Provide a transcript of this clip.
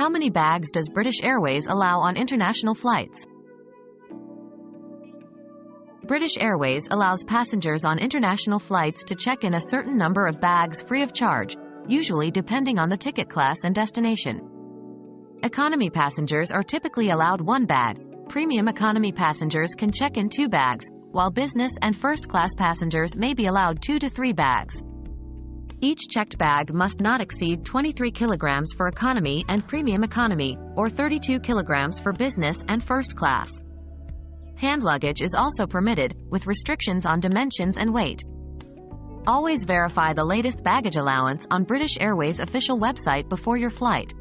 How many bags does British Airways allow on international flights? British Airways allows passengers on international flights to check in a certain number of bags free of charge, usually depending on the ticket class and destination. Economy passengers are typically allowed one bag. Premium economy passengers can check in two bags, while business and first class passengers may be allowed two to three bags. Each checked bag must not exceed 23 kilograms for economy and premium economy, or 32 kilograms for business and first class. Hand luggage is also permitted, with restrictions on dimensions and weight. Always verify the latest baggage allowance on British Airways official website before your flight.